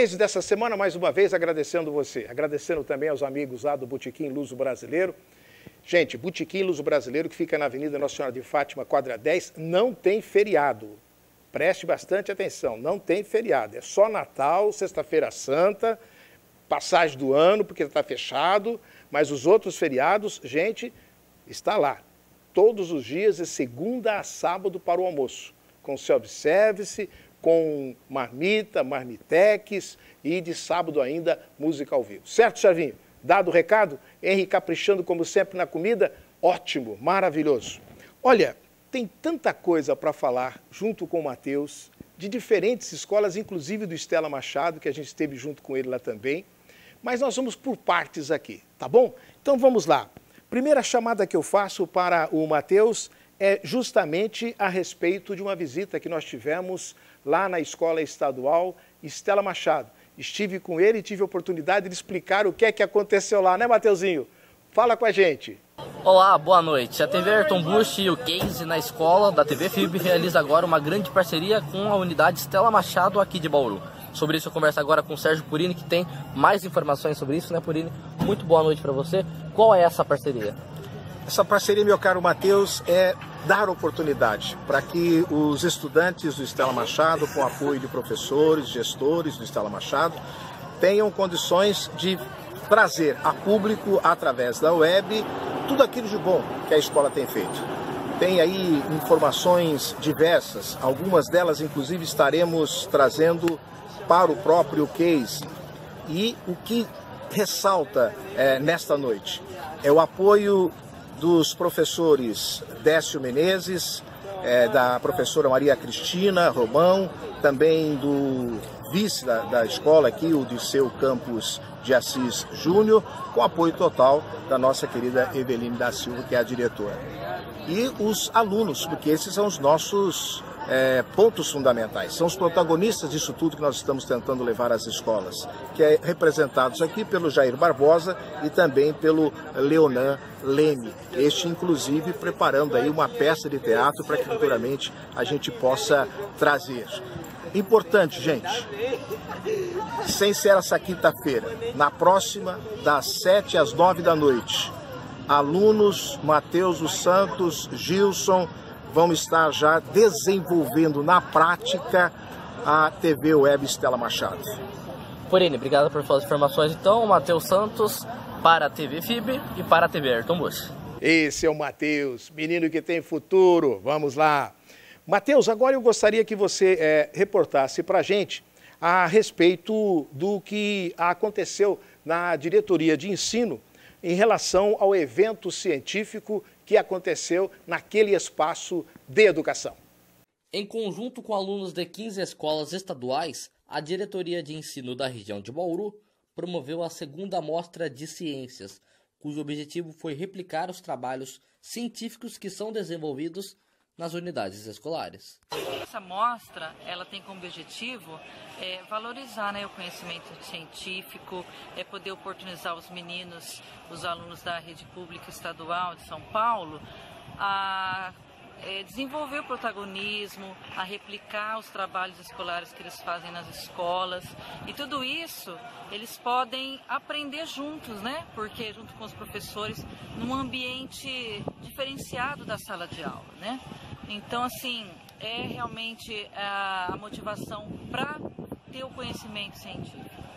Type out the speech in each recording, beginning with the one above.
case dessa semana, mais uma vez, agradecendo você, agradecendo também aos amigos lá do Botequim Luso Brasileiro. Gente, Botequim Luso Brasileiro, que fica na Avenida Nossa Senhora de Fátima, quadra 10, não tem feriado. Preste bastante atenção, não tem feriado. É só Natal, Sexta-feira Santa, passagem do ano, porque está fechado, mas os outros feriados, gente, está lá. Todos os dias, de segunda a sábado para o almoço, com self-service, com marmita, marmitex e de sábado ainda música ao vivo. Certo, Chavinho? Dado o recado, Henrique caprichando como sempre na comida, ótimo, maravilhoso. Olha, tem tanta coisa para falar junto com o Matheus, de diferentes escolas, inclusive do Estela Machado, que a gente esteve junto com ele lá também. Mas nós vamos por partes aqui, tá bom? Então vamos lá. Primeira chamada que eu faço para o Matheus é justamente a respeito de uma visita que nós tivemos lá na Escola Estadual Estela Machado. Estive com ele e tive a oportunidade de explicar o que é que aconteceu lá, né, Mateuzinho? Fala com a gente. Olá, boa noite. A TV Ayrton Bush e o Case na escola da TV FIB realiza agora uma grande parceria com a unidade Estela Machado aqui de Bauru. Sobre isso eu converso agora com o Sérgio Purini, que tem mais informações sobre isso, né, Purini? Muito boa noite para você. Qual é essa parceria? Essa parceria, meu caro Matheus, é dar oportunidade para que os estudantes do Estela Machado, com apoio de professores, gestores do Estela Machado, tenham condições de trazer a público, através da web, tudo aquilo de bom que a escola tem feito. Tem aí informações diversas, algumas delas, inclusive, estaremos trazendo para o próprio case. E o que ressalta é, nesta noite é o apoio dos professores Décio Menezes, é, da professora Maria Cristina Romão, também do vice da, da escola aqui, o Disseu Campos de Assis Júnior, com apoio total da nossa querida Eveline da Silva, que é a diretora. E os alunos, porque esses são os nossos é, pontos fundamentais. São os protagonistas disso tudo que nós estamos tentando levar às escolas, que é representados aqui pelo Jair Barbosa e também pelo Leonan Leme. Este, inclusive, preparando aí uma peça de teatro para que futuramente a gente possa trazer. Importante, gente, sem ser essa quinta-feira, na próxima, das 7 às 9 da noite, alunos Mateus dos Santos, Gilson, vão estar já desenvolvendo na prática a TV Web Estela Machado. Porém, obrigado por suas informações. Então, Matheus Santos para a TV FIB e para a TV Ayrton Bush. Esse é o Matheus, menino que tem futuro. Vamos lá. Matheus, agora eu gostaria que você é, reportasse para a gente a respeito do que aconteceu na diretoria de ensino em relação ao evento científico que aconteceu naquele espaço de educação. Em conjunto com alunos de 15 escolas estaduais, a diretoria de ensino da região de Bauru promoveu a segunda mostra de ciências, cujo objetivo foi replicar os trabalhos científicos que são desenvolvidos nas unidades escolares. Essa mostra ela tem como objetivo é, valorizar né, o conhecimento científico, é poder oportunizar os meninos, os alunos da rede pública estadual de São Paulo a é, desenvolver o protagonismo, a replicar os trabalhos escolares que eles fazem nas escolas. E tudo isso eles podem aprender juntos, né? Porque junto com os professores, num ambiente diferenciado da sala de aula, né? Então, assim, é realmente a, motivação para ter o conhecimento científico.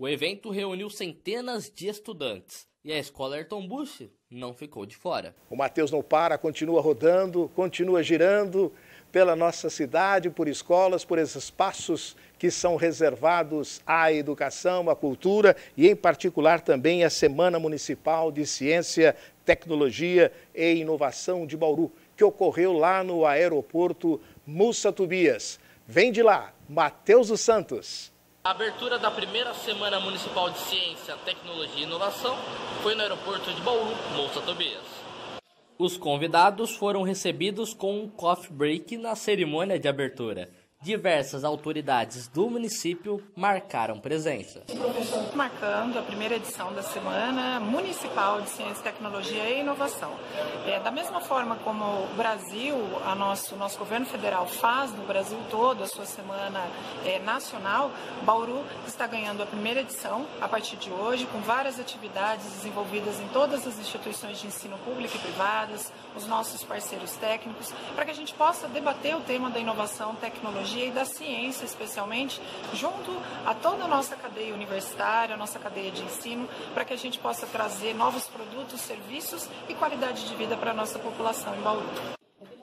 O evento reuniu centenas de estudantes e a escola Ayrton Bush não ficou de fora. O Matheus não para, continua rodando, continua girando pela nossa cidade, por escolas, por esses espaços que são reservados à educação, à cultura e, em particular, também à Semana Municipal de Ciência, Tecnologia e Inovação de Bauru que ocorreu lá no aeroporto Mussa Tubias. Vem de lá, Matheus dos Santos. A abertura da primeira Semana Municipal de Ciência, Tecnologia e Inovação foi no aeroporto de Bauru, Mussa Tobias. Os convidados foram recebidos com um coffee break na cerimônia de abertura. Diversas autoridades do município marcaram presença. Marcando a primeira edição da Semana Municipal de Ciência, Tecnologia e Inovação. É, da mesma forma como o Brasil, a nosso, nosso governo federal faz no Brasil todo a sua semana é, nacional, Bauru está ganhando a primeira edição a partir de hoje, com várias atividades desenvolvidas em todas as instituições de ensino público e privadas, os nossos parceiros técnicos, para que a gente possa debater o tema da inovação, tecnologia e da ciência, especialmente, junto a toda a nossa cadeia universitária, a nossa cadeia de ensino, para que a gente possa trazer novos produtos, serviços e qualidade de vida para a nossa população em Bauru.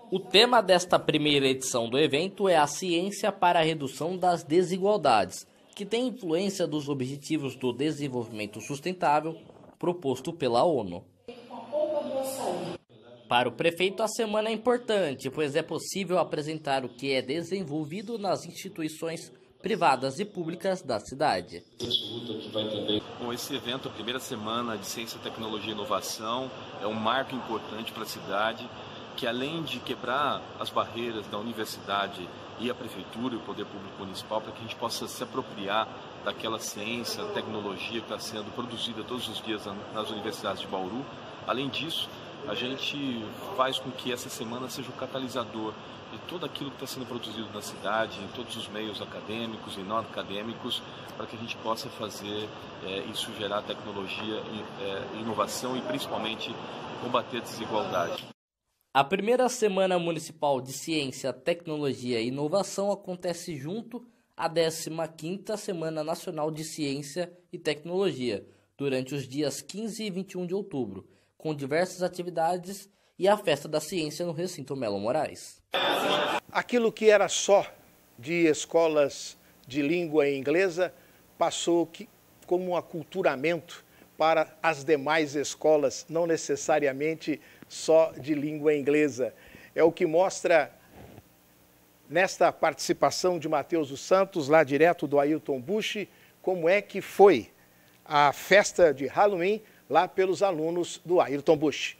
O tema desta primeira edição do evento é a ciência para a redução das desigualdades, que tem influência dos Objetivos do Desenvolvimento Sustentável proposto pela ONU. Para o prefeito, a semana é importante, pois é possível apresentar o que é desenvolvido nas instituições privadas e públicas da cidade. Bom, esse evento, a primeira semana de Ciência, Tecnologia e Inovação, é um marco importante para a cidade, que além de quebrar as barreiras da universidade e a prefeitura e o poder público municipal, para que a gente possa se apropriar daquela ciência, tecnologia que está sendo produzida todos os dias nas universidades de Bauru. Além disso, a gente faz com que essa semana seja o catalisador de tudo aquilo que está sendo produzido na cidade, em todos os meios acadêmicos e não acadêmicos, para que a gente possa fazer é, isso gerar tecnologia, é, inovação e principalmente combater a desigualdade. A primeira Semana Municipal de Ciência, Tecnologia e Inovação acontece junto à 15ª Semana Nacional de Ciência e Tecnologia, durante os dias 15 e 21 de outubro com diversas atividades e a Festa da Ciência no Recinto Melo Moraes. Aquilo que era só de escolas de língua inglesa passou como um aculturamento para as demais escolas, não necessariamente só de língua inglesa. É o que mostra nesta participação de Mateus dos Santos, lá direto do Ailton Bush, como é que foi a festa de Halloween lá pelos alunos do Ayrton Bush.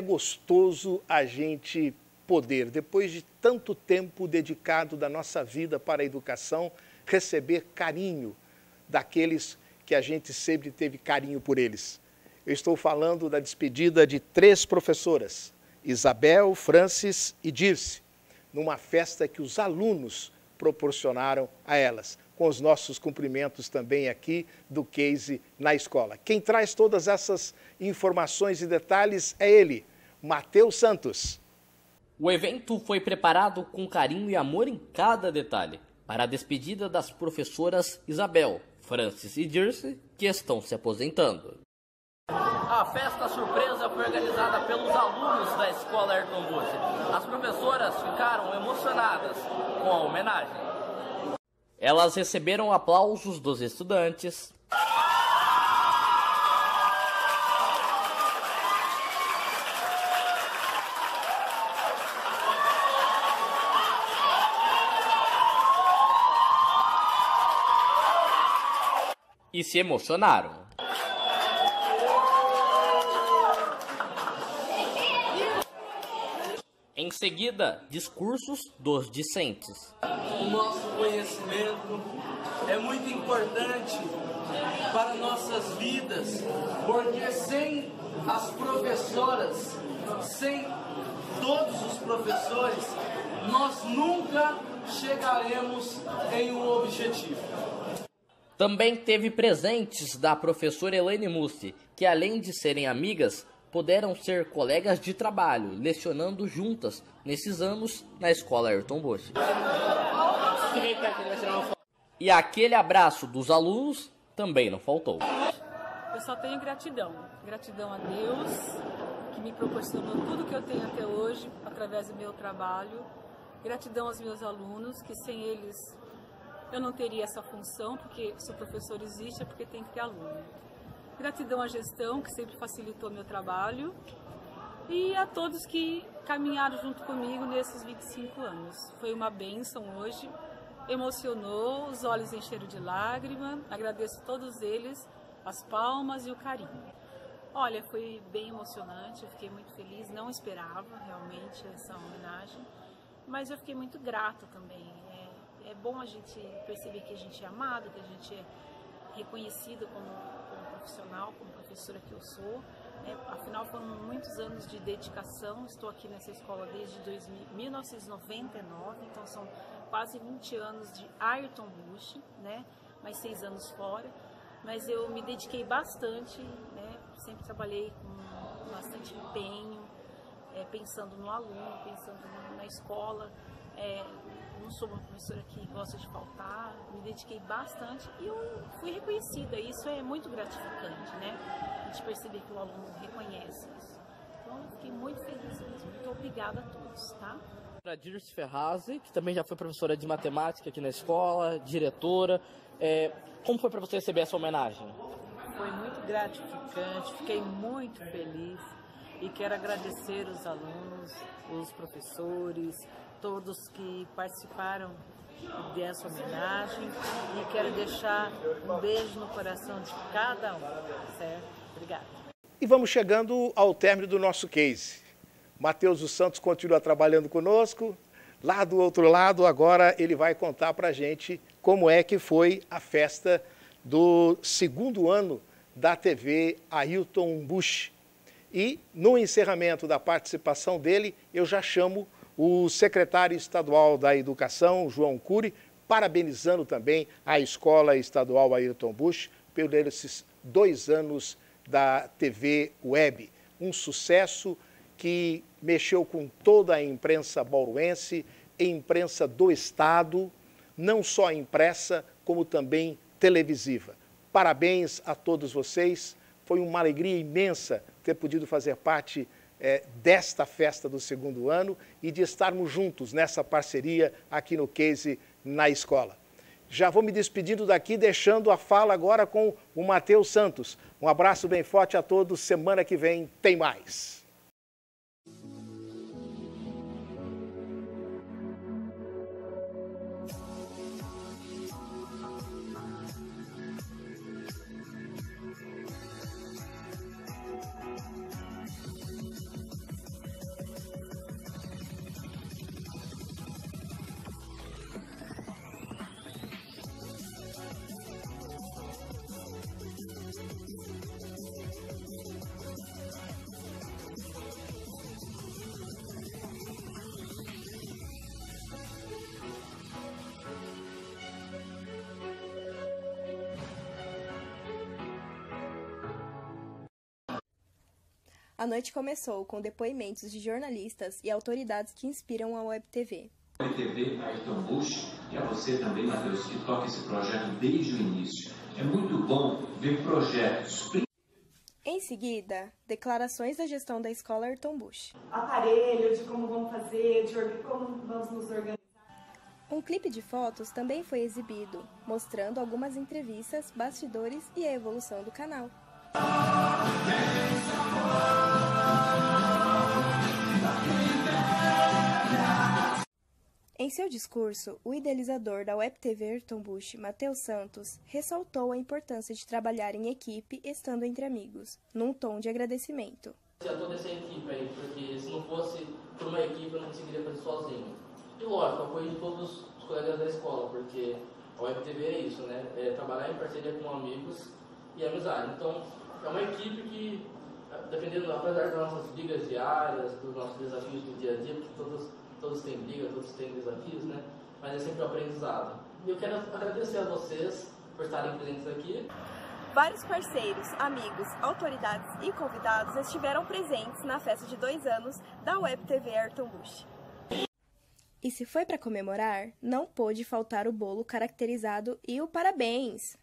Gostoso a gente poder, depois de tanto tempo dedicado da nossa vida para a educação, receber carinho daqueles que a gente sempre teve carinho por eles. Eu estou falando da despedida de três professoras, Isabel, Francis e Dirce, numa festa que os alunos proporcionaram a elas, com os nossos cumprimentos também aqui do Case na escola. Quem traz todas essas informações e detalhes é ele, Matheus Santos. O evento foi preparado com carinho e amor em cada detalhe, para a despedida das professoras Isabel, Francis e Dirce, que estão se aposentando. A festa surpresa foi organizada pelos alunos da escola Ayrton Bush. As professoras ficaram emocionadas com a homenagem. Elas receberam aplausos dos estudantes, e se emocionaram. Em seguida, discursos dos discentes. O nosso conhecimento é muito importante para nossas vidas, porque sem as professoras, sem todos os professores, nós nunca chegaremos em um objetivo. Também teve presentes da professora Elaine Mussi, que além de serem amigas, puderam ser colegas de trabalho, lecionando juntas nesses anos na escola Ayrton Bush. E aquele abraço dos alunos também não faltou. Eu só tenho gratidão. Gratidão a Deus, que me proporcionou tudo que eu tenho até hoje, através do meu trabalho. Gratidão aos meus alunos, que sem eles eu não teria essa função, porque se o professor existe é porque tem que ter aluno. Gratidão à gestão, que sempre facilitou meu trabalho, e a todos que caminharam junto comigo nesses 25 anos. Foi uma bênção hoje, emocionou, os olhos encheram de lágrima, agradeço a todos eles, as palmas e o carinho. Olha, foi bem emocionante, eu fiquei muito feliz, não esperava realmente essa homenagem, mas eu fiquei muito grata também é bom a gente perceber que a gente é amado, que a gente é reconhecido como, como profissional, como professora que eu sou. Né? Afinal, foram muitos anos de dedicação. Estou aqui nessa escola desde 2000, 1999, então são quase 20 anos de Ayrton Bush, né? mais seis anos fora. Mas eu me dediquei bastante, né? sempre trabalhei com bastante empenho, é, pensando no aluno, pensando na escola. É, não sou uma professora que gosta de faltar, me dediquei bastante e eu fui reconhecida. Isso é muito gratificante, né? A gente perceber que o aluno reconhece isso. Então, eu fiquei muito feliz mesmo. Muito obrigada a todos, tá? A Dirce Ferrazzi, que também já foi professora de matemática aqui na escola, diretora. É, como foi para você receber essa homenagem? Foi muito gratificante, fiquei muito feliz e quero agradecer os alunos, os professores, todos que participaram dessa homenagem e quero deixar um beijo no coração de cada um, certo? Obrigada. E vamos chegando ao término do nosso case. Matheus dos Santos continua trabalhando conosco. Lá do outro lado, agora ele vai contar para gente como é que foi a festa do segundo ano da TV Ailton Bush. E no encerramento da participação dele, eu já chamo o secretário estadual da Educação, João Cury, parabenizando também a Escola Estadual Ayrton Bush pelos dois anos da TV Web. Um sucesso que mexeu com toda a imprensa bauruense, imprensa do Estado, não só impressa, como também televisiva. Parabéns a todos vocês, foi uma alegria imensa ter podido fazer parte é, desta festa do segundo ano e de estarmos juntos nessa parceria aqui no Case na escola. Já vou me despedindo daqui, deixando a fala agora com o Matheus Santos. Um abraço bem forte a todos. Semana que vem tem mais. A noite começou com depoimentos de jornalistas e autoridades que inspiram a Web TV. Web TV Ayrton Bush e a você também, Matheus, que toca esse projeto desde o início. É muito bom ver projetos. Em seguida, declarações da gestão da escola Ayrton Bush. Aparelho, de como vamos fazer, de como vamos nos organizar. Um clipe de fotos também foi exibido, mostrando algumas entrevistas, bastidores e a evolução do canal. Em seu discurso, o idealizador da Web TV Ayrton Bush, Matheus Santos, ressaltou a importância de trabalhar em equipe estando entre amigos, num tom de agradecimento. A toda essa equipe aí, porque se não fosse por uma equipe eu não conseguiria fazer sozinho. E lógico, apoio de todos os colegas da escola, porque a Web TV é isso, né? É trabalhar em parceria com amigos e amizade. Então, é uma equipe que, dependendo, apesar das nossas brigas diárias, dos nossos desafios do dia a dia, porque todos todos têm briga, todos têm desafios, né? Mas é sempre um aprendizado. E eu quero agradecer a vocês por estarem presentes aqui. Vários parceiros, amigos, autoridades e convidados estiveram presentes na festa de dois anos da Web TV Ayrton Bush. E se foi para comemorar, não pôde faltar o bolo caracterizado e o parabéns.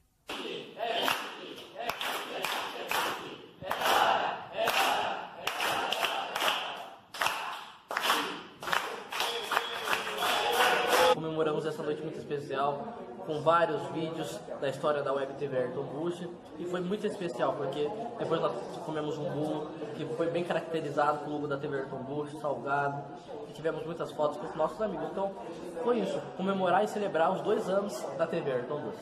Comemoramos essa noite muito especial com vários vídeos da história da Web TV Ayrton Bush e foi muito especial porque depois nós comemos um bolo que foi bem caracterizado com o logo da TV Ayrton Bush, salgado e tivemos muitas fotos com os nossos amigos. Então foi isso, comemorar e celebrar os dois anos da TV Ayrton Bush.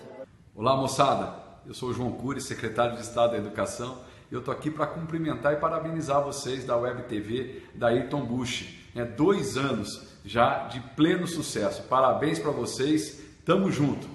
Olá moçada, eu sou o João Cury, secretário de Estado da Educação eu estou aqui para cumprimentar e parabenizar vocês da Web TV da Ayrton Bush. É dois anos já de pleno sucesso. Parabéns para vocês, tamo junto!